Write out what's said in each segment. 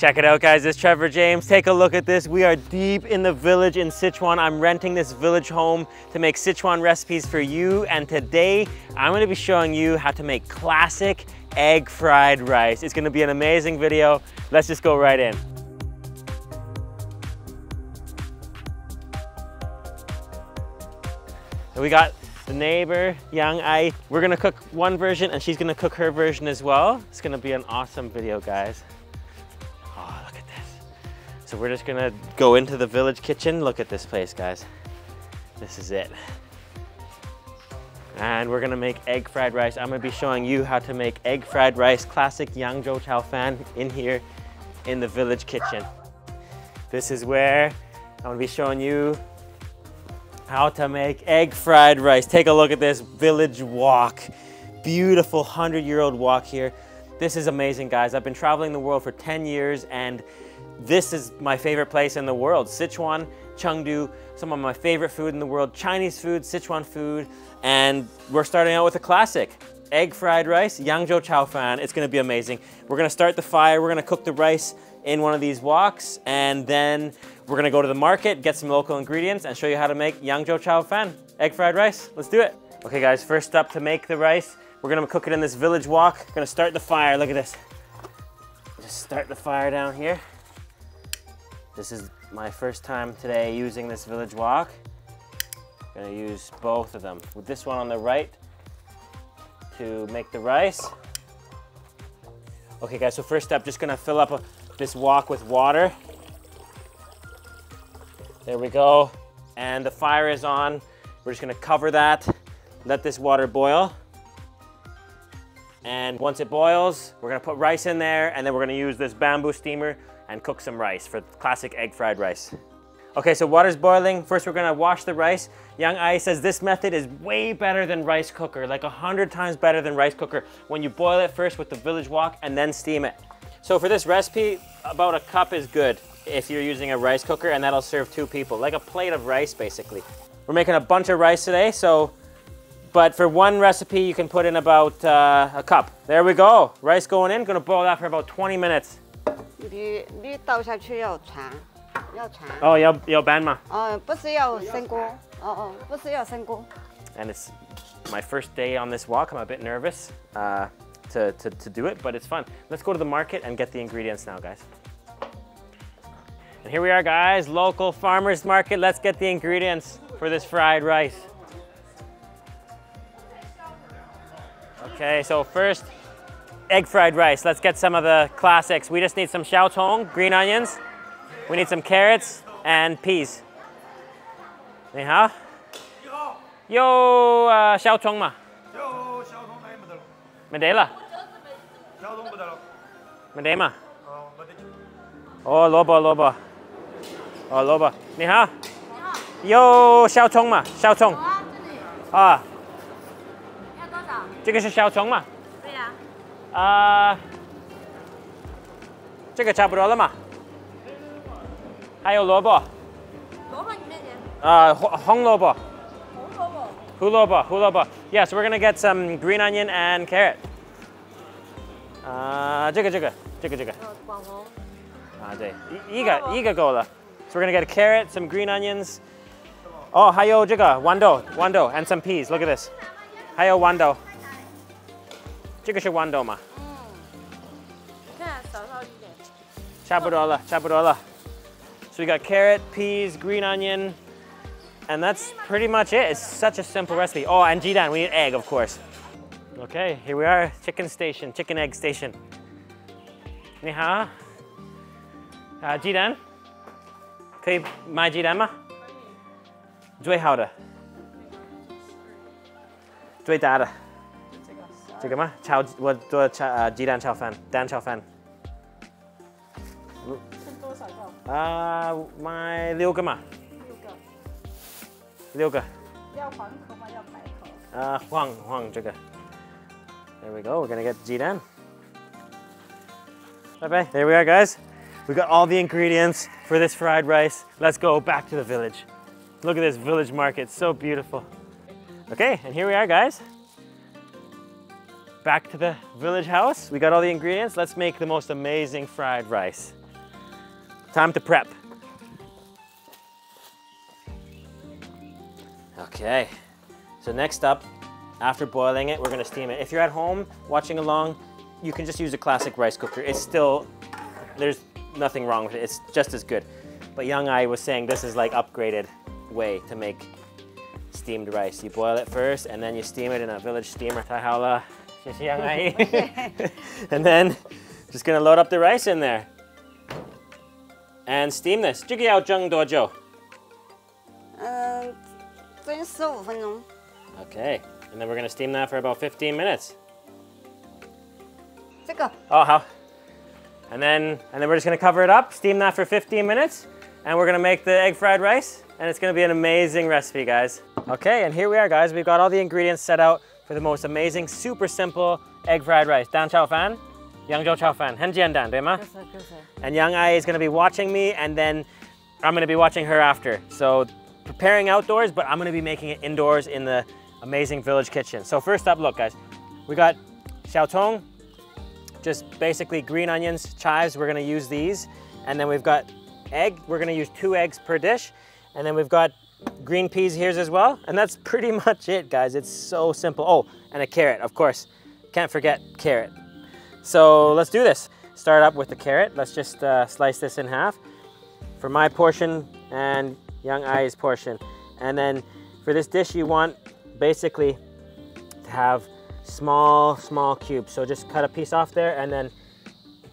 Check it out guys, it's Trevor James. Take a look at this. We are deep in the village in Sichuan. I'm renting this village home to make Sichuan recipes for you. And today I'm gonna be showing you how to make classic egg fried rice. It's gonna be an amazing video. Let's just go right in. We got the neighbor, Yang Ai. We're gonna cook one version and she's gonna cook her version as well. It's gonna be an awesome video, guys. So we're just gonna go into the village kitchen. Look at this place, guys. This is it. And we're gonna make egg fried rice. I'm gonna be showing you how to make egg fried rice, classic Yangzhou Chao Fan in here in the village kitchen. This is where I'm gonna be showing you how to make egg fried rice. Take a look at this village wok. Beautiful 100 year old wok here. This is amazing, guys. I've been traveling the world for 10 years and this is my favorite place in the world. Sichuan, Chengdu, some of my favorite food in the world, Chinese food, Sichuan food, and we're starting out with a classic. Egg fried rice, Yangzhou Chao Fan. It's gonna be amazing. We're gonna start the fire, we're gonna cook the rice in one of these woks, and then we're gonna go to the market, get some local ingredients, and show you how to make Yangzhou Chao Fan. Egg fried rice, let's do it. Okay guys, first up to make the rice, we're gonna cook it in this village wok. Gonna start the fire, look at this. Just start the fire down here. This is my first time today using this village wok. I'm gonna use both of them. With this one on the right to make the rice. Okay guys, so first step, just gonna fill up a, this wok with water. There we go. And the fire is on. We're just gonna cover that, let this water boil. And once it boils, we're gonna put rice in there and then we're gonna use this bamboo steamer and cook some rice for classic egg fried rice. Okay, so water's boiling. First, we're gonna wash the rice. Yang Ai says this method is way better than rice cooker, like a hundred times better than rice cooker when you boil it first with the village wok and then steam it. So for this recipe, about a cup is good if you're using a rice cooker and that'll serve two people, like a plate of rice basically. We're making a bunch of rice today, so, but for one recipe, you can put in about uh, a cup. There we go. Rice going in. Gonna boil that for about 20 minutes. Oh, oh, and it's my first day on this wok. I'm a bit nervous uh, to, to, to do it, but it's fun. Let's go to the market and get the ingredients now, guys. And here we are, guys, local farmer's market. Let's get the ingredients for this fried rice. Okay, so first, egg fried rice. Let's get some of the classics. We just need some xiaocong, green onions. We need some carrots and peas. 你好。有啊，小葱嘛。有小葱没没得了。没得了。小葱不得了。没得嘛。哦，没得。哦，萝卜萝卜。哦，萝卜。你好。你好。有小葱嘛？小葱。啊。这个是小葱吗？对呀、啊、这个差不多了嘛？还有萝卜，萝卜你面前，啊、红红萝卜，红萝卜。胡萝卜，胡萝卜。Yes, we're gonna get some green onion and carrot. 啊、这个这个这个这个呃，广红。啊，对，一一个一个够了。So we're gonna get a carrot, some green onions. 哦，还有这个豌豆，豌豆 and some peas. Look at this. 还有豌豆， 这个是豌豆吗？嗯，你看少少一点。差不多了，差不多了。So we got carrot, peas, green onion, and that's pretty much it. It's such a simple recipe. Oh, and jidan, we need egg, of course. Okay, here we are, chicken station, chicken egg station. 你好，啊，鸡蛋，可以买鸡蛋吗？最好的，最大的， 这个吗？炒我做炒呃鸡蛋炒饭，蛋炒饭。剩多少个？啊，买六个嘛，六个。六个。要黄口吗？要白口？啊，晃晃这个。There we go. We're gonna get jidan. Bye bye. There we are, guys. We got all the ingredients for this fried rice. Let's go back to the village. Look at this village market, so beautiful. Okay, and here we are, guys. Back to the village house. We got all the ingredients. Let's make the most amazing fried rice. time to prep. Okay, so next up, after boiling it, we're gonna steam it. If you're at home watching along, you can just use a classic rice cooker. It's still, there's nothing wrong with it. It's just as good. But Yang Ai was saying this is like upgraded way to make steamed rice. You boil it first and then you steam it in a village steamer. Ai. and then just gonna load up the rice in there and steam this. 这个要蒸多久?嗯，蒸十五分钟。 Okay, and then we're gonna steam that for about 15 minutes. 这个 Oh, how? And then, and then we're just gonna cover it up, steam that for 15 minutes, and we're gonna make the egg fried rice, and it's gonna be an amazing recipe, guys. Okay, and here we are, guys. We've got all the ingredients set out for the most amazing, super simple egg fried rice. Dan Chao Fan, Yang Zhou Chao Fan, Hen Jian Dan, right? And Yang Ai is gonna be watching me and then I'm gonna be watching her after. So preparing outdoors, but I'm gonna be making it indoors in the amazing village kitchen. So first up, look guys, we got xiaocong, just basically green onions, chives, we're gonna use these. And then we've got egg, we're gonna use two eggs per dish. And then we've got green peas here as well. And that's pretty much it, guys. It's so simple. Oh, and a carrot, of course. Can't forget carrot. So let's do this. Start up with the carrot. Let's just uh, slice this in half for my portion and Yang Ai's portion. And then for this dish, you want basically to have small, small cubes. So just cut a piece off there and then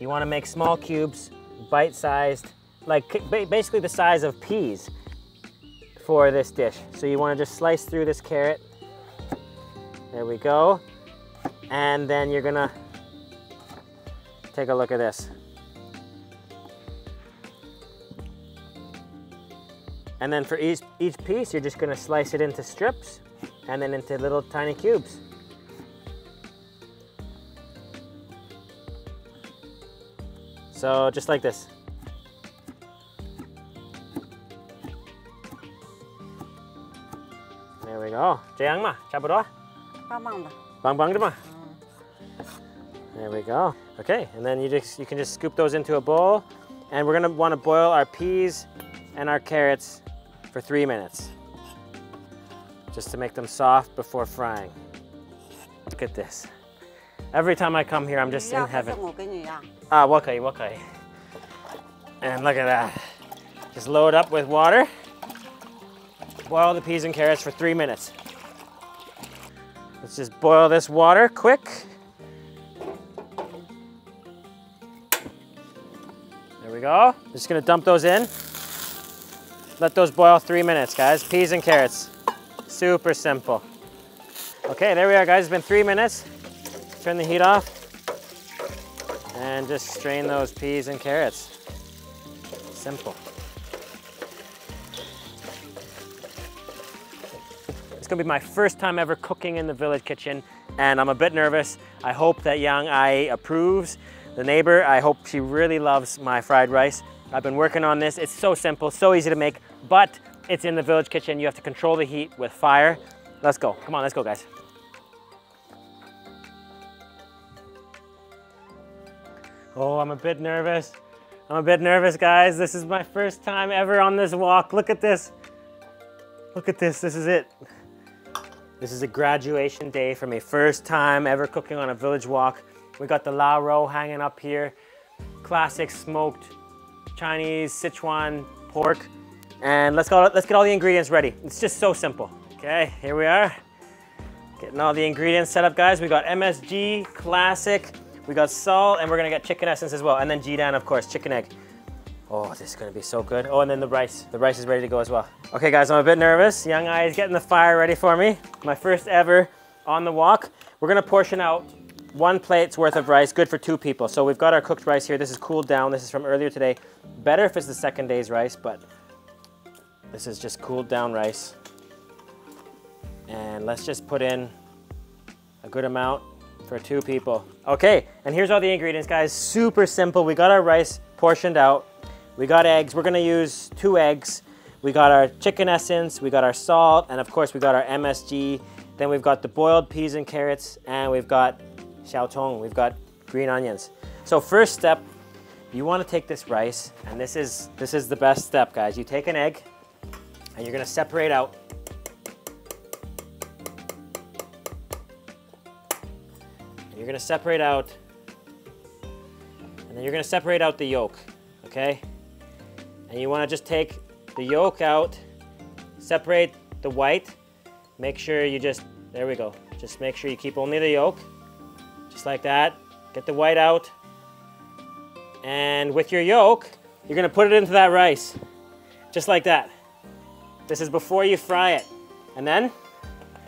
you want to make small cubes, bite-sized, like basically the size of peas for this dish. So you want to just slice through this carrot. There we go. And then you're gonna take a look at this. And then for each, each piece, you're just gonna slice it into strips and then into little tiny cubes. So just like this. There we go. Jayang ma, chabador. Bang bang ma. There we go. Okay, and then you just you can just scoop those into a bowl, and we're gonna want to boil our peas and our carrots for three minutes, just to make them soft before frying. Look at this. Every time I come here, I'm just in heaven. Ah, wakai, wakai. And look at that. Just load up with water. Boil the peas and carrots for three minutes. Let's just boil this water quick. There we go. Just gonna dump those in. Let those boil three minutes, guys. Peas and carrots. Super simple. Okay, there we are, guys. It's been three minutes. Turn the heat off. And just strain those peas and carrots. Simple. Gonna be my first time ever cooking in the village kitchen, and I'm a bit nervous. I hope that Yang Ai approves. The neighbor, I hope she really loves my fried rice. I've been working on this. It's so simple, so easy to make, but it's in the village kitchen. You have to control the heat with fire. Let's go. Come on, let's go, guys. Oh, I'm a bit nervous. I'm a bit nervous, guys. This is my first time ever on this wok. Look at this. Look at this. This is it. This is a graduation day for me. First time ever cooking on a village wok. We got the La Rou hanging up here. Classic smoked Chinese Sichuan pork. And let's go, let's get all the ingredients ready. It's just so simple. Okay, here we are. Getting all the ingredients set up, guys. We got MSG, classic. We got salt, and we're gonna get chicken essence as well. And then Jidan, of course, chicken egg. Oh, this is gonna be so good. Oh, and then the rice. The rice is ready to go as well. Okay, guys, I'm a bit nervous. Yang Ai is getting the fire ready for me. My first ever on the wok. We're gonna portion out one plate's worth of rice, good for two people. So we've got our cooked rice here. This is cooled down. This is from earlier today. Better if it's the second day's rice, but this is just cooled down rice. And let's just put in a good amount for two people. Okay, and here's all the ingredients, guys. Super simple. We got our rice portioned out. We got eggs. We're gonna use two eggs. We got our chicken essence, we got our salt, and of course we got our MSG. Then we've got the boiled peas and carrots, and we've got xiaocong, we've got green onions. So first step you want to take this rice, and this is this is the best step, guys. You take an egg, and you're gonna separate out. You're gonna separate out, and then you're gonna separate out the yolk, okay? And you wanna just take the yolk out, separate the white, make sure you just, there we go. Just make sure you keep only the yolk, just like that. Get the white out, and with your yolk, you're gonna put it into that rice, just like that. This is before you fry it. And then,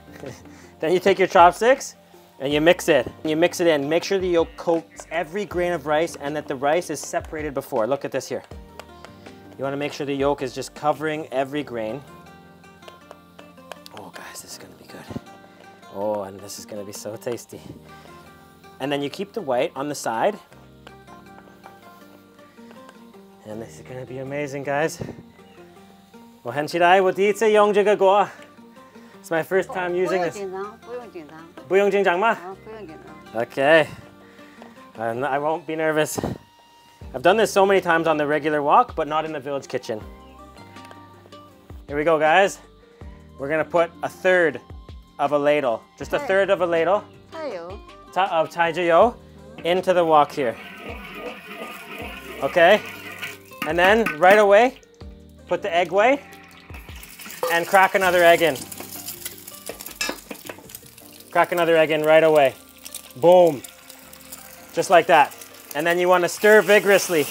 then you take your chopsticks and you mix it. You mix it in. Make sure the yolk coats every grain of rice and that the rice is separated before. Look at this here. You wanna make sure the yolk is just covering every grain. Oh guys, this is gonna be good. Oh, and this is gonna be so tasty. And then you keep the white on the side. And this is gonna be amazing, guys. It's my first time using this. Okay. And I won't be nervous. I've done this so many times on the regular wok, but not in the village kitchen. Here we go, guys. We're gonna put a third of a ladle, just a third of a ladle ta- of taijiyo into the wok here. Okay? And then right away, put the egg away and crack another egg in. Crack another egg in right away. Boom. Just like that. And then you want to stir vigorously.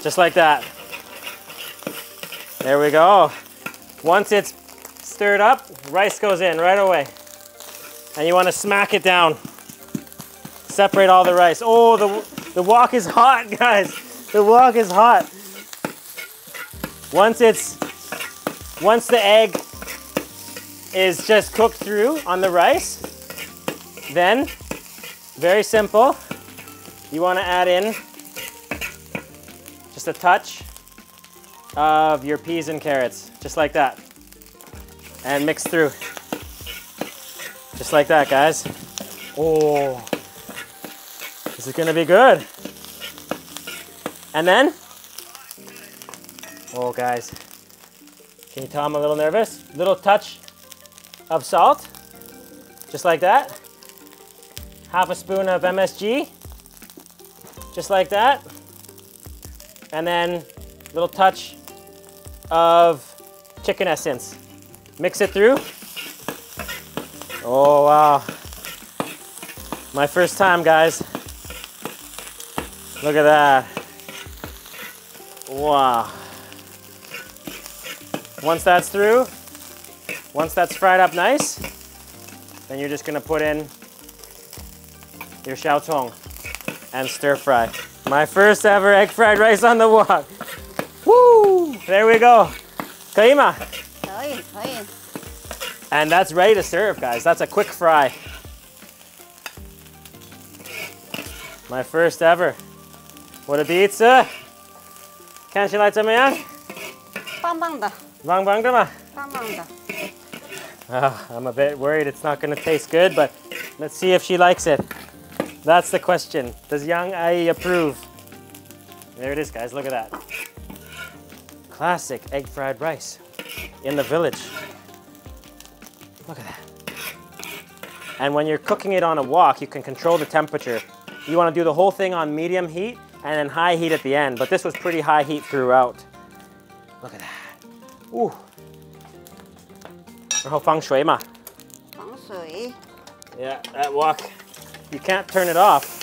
Just like that. There we go. Once it's stirred up, rice goes in right away and you want to smack it down. Separate all the rice. Oh, the, the wok is hot, guys. The wok is hot. Once it's, once the egg is just cooked through on the rice, then, very simple, you want to add in just a touch of your peas and carrots, just like that, and mix through. Just like that, guys. Oh, this is gonna be good. And then, oh, guys, can you tell I'm a little nervous? Little touch of salt, just like that. Half a spoon of MSG, just like that. And then, a little touch of chicken essence. Mix it through. Oh, wow. My first time, guys. Look at that. Wow. Once that's through, once that's fried up nice, then you're just gonna put in your xiaocong and stir fry. My first ever egg fried rice on the wok. Woo! There we go. Kaima. And that's ready to serve, guys. That's a quick fry. My first ever. What a pizza! Can she like some man? Bang bang da. Bang bang da ma. Bang bang da. Oh, I'm a bit worried it's not going to taste good, but let's see if she likes it. That's the question. Does Yang Ai approve? There it is, guys. Look at that. Classic egg fried rice in the village. Look at that. And when you're cooking it on a wok, you can control the temperature. You want to do the whole thing on medium heat and then high heat at the end, but this was pretty high heat throughout. Look at that. Ooh. 然后放水嘛。防水， Yeah, that wok. you can't turn it off.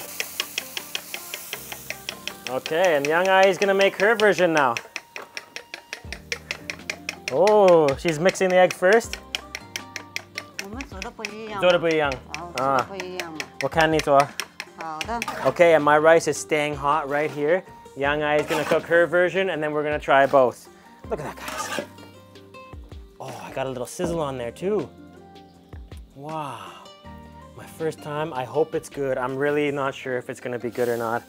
Okay, and Yang Ai is gonna make her version now. Oh, she's mixing the egg first. Ah. Uh, okay, and my rice is staying hot right here. Yang Ai is gonna cook her version and then we're gonna try both. Look at that, guys. Oh, I got a little sizzle on there too. Wow. First time. I hope it's good. I'm really not sure if it's gonna be good or not.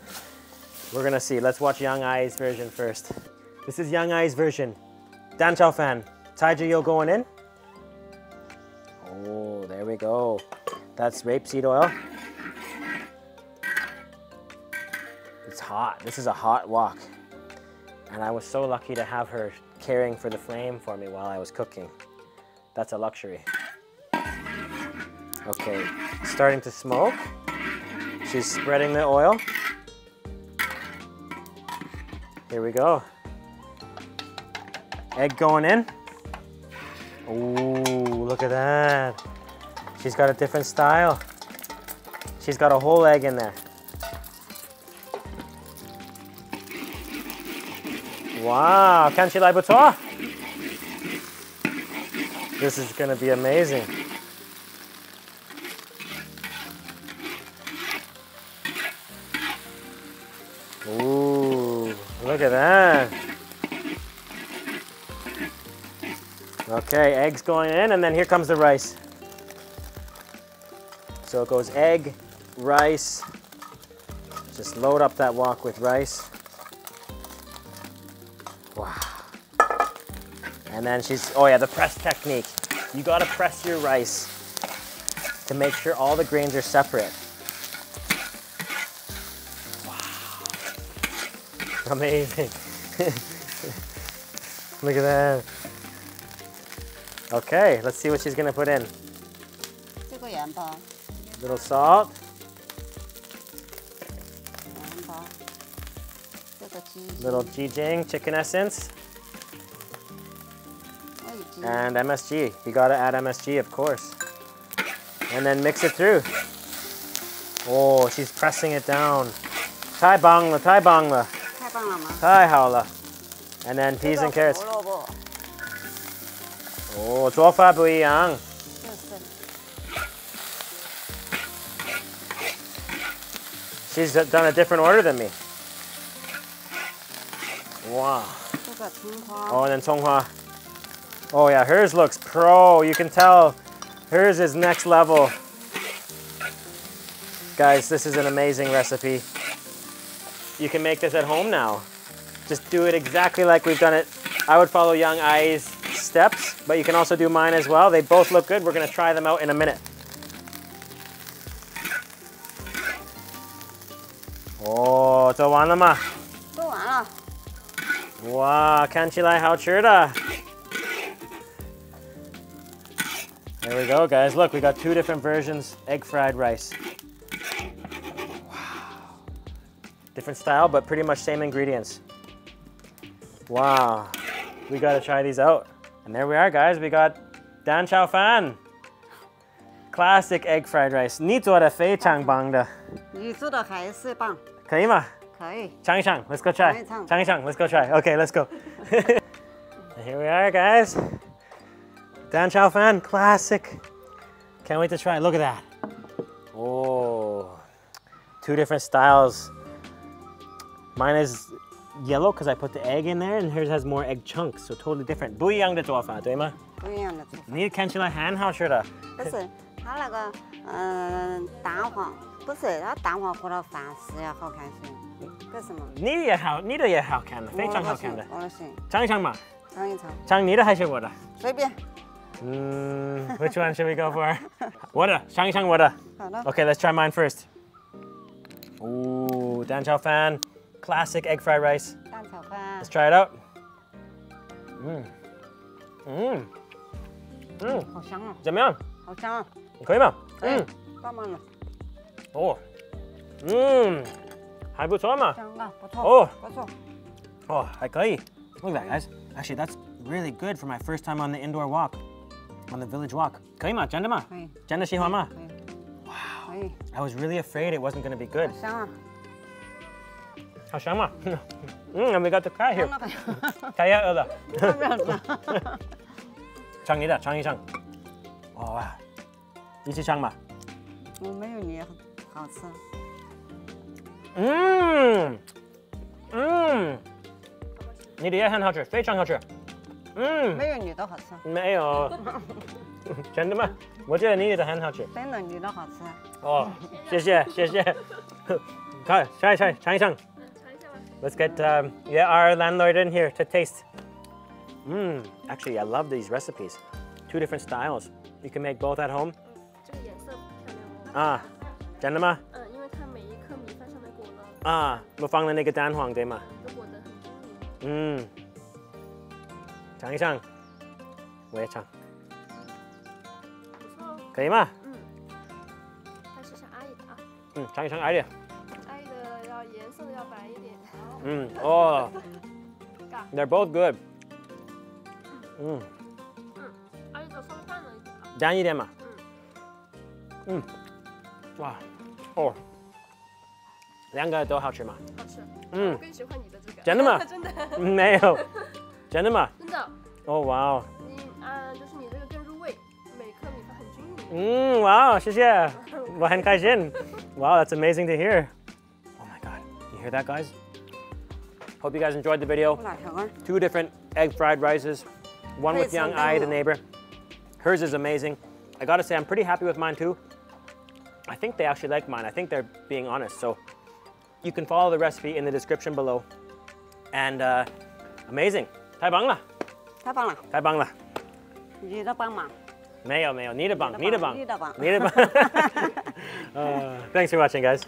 We're gonna see. Let's watch Yang Ai's version first. This is Yang Ai's version. Dan Chao fan. Taiji Yo going in. Oh, there we go. That's rapeseed oil. It's hot. This is a hot wok. And I was so lucky to have her caring for the flame for me while I was cooking. That's a luxury. Okay, starting to smoke. She's spreading the oil. Here we go. Egg going in. Ooh, look at that. She's got a different style. She's got a whole egg in there. Wow, she lie boutois? This is gonna be amazing. Look at that. Okay, eggs going in, and then here comes the rice. So it goes egg, rice. Just load up that wok with rice. Wow. And then she's, oh yeah, the press technique. You gotta press your rice to make sure all the grains are separate. Amazing. Look at that. Okay, let's see what she's gonna put in. A little salt. Little jijing, chicken essence. And MSG. You gotta add MSG, of course. And then mix it through. Oh, she's pressing it down. Tai bangla, tai bangla. la, 太棒了吗？ tai hao la. And then peas and 这个 carrots. 胡萝卜 Oh, 做法不一样.就是， She's done a different order than me. Wow. 这个葱花， Oh, and then Songhua. Oh yeah, hers looks pro. You can tell hers is next level. Guys, this is an amazing recipe. You can make this at home now. Just do it exactly like we've done it. I would follow Yang Ai's steps, but you can also do mine as well. They both look good. We're gonna try them out in a minute. Oh, done! Wow, can't you lie how cute da? There we go, guys. Look, we got two different versions egg fried rice. different style, but pretty much same ingredients. Wow, we gotta try these out. And there we are guys, we got Dan Chao Fan. Classic egg fried rice. 你做的非常棒的。你做的还是棒。可以吗？可以。尝一尝，Let's go try. let's go try. Okay, let's go. Here we are, guys. Dan Chao Fan, classic. Can't wait to try. Look at that. Oh, two different styles. Mine is yellow because I put the egg in there, and hers has more egg chunks, so totally different. 不一样的做法，对吗？不一样的做法，你看起来很好吃的。不是它那个嗯、蛋黄，不是它蛋黄和了饭是要好看些。干什么？你也好，你的也好看的，非常好看的。我的行，尝一尝嘛，尝一尝，尝你的还是我的？随便。 Mm, which one should we go for? What a Shang Shang what a. 好的， Okay, let's try mine first. Ooh, Dan Chao Fan, classic egg fried rice. Let's try it out. Mmm. Mmm. Mmm. 怎么样？好香啊！你可以吗？嗯，慢慢的。哦，嗯，还不错嘛。香啊，不错。哦，不错。哦，还可以。Look mmm. oh. mmm. oh. oh, at that, guys. Actually, that's really good for my first time on the indoor wok, on the village wok. 可以吗？真的吗？真的喜欢吗？Wow. I was really afraid it wasn't going to be good. 香啊。好香嘛？嗯 the cat here. 香的很，开呀，饿了。尝你的，尝一尝。哇，一起尝吧。我没有你好吃，嗯，嗯，你的也很好吃，非常好吃。嗯，没有你的好吃，没有，真的吗？我觉得你的很好吃。真的你的好吃，哦，谢谢谢谢。看，尝一尝，尝一尝。Let's get um, yeah our landlord in here to taste. Mmm, actually I love these recipes. Two different styles. You can make both at home. 这个颜色漂亮哦。啊，真的吗？嗯，因为它每一颗米饭上面裹了 啊，我放了那个蛋黄对吗？就裹得很均匀。嗯，尝一尝，我也尝，不错哦，可以吗？嗯。开始想阿姨的啊，嗯，尝一尝，哎呀，阿姨的要颜色要白一点。 嗯，哦尬， ，they're both good。嗯，阿姨的稍微淡了一点啊。淡一点嘛。嗯，哇，哦，两个都好吃吗？好吃。嗯我更喜欢你的这个。真的吗真的。嗯没有，真的吗？真的，哦，哇哦，你啊，就是你这个更入味，每颗米饭很均匀。嗯，哇，谢谢，我很开心。Wow, that's amazing to hear. Oh my God, you hear that, guys? Hope you guys enjoyed the video. Two different egg fried rices, one with Yang Ai, the neighbor. Hers is amazing. I gotta say, I'm pretty happy with mine too. I think they actually like mine. I think they're being honest. So you can follow the recipe in the description below. And uh, amazing. Tai bang la. Tai bang la. Tai bang la. thanks for watching, guys.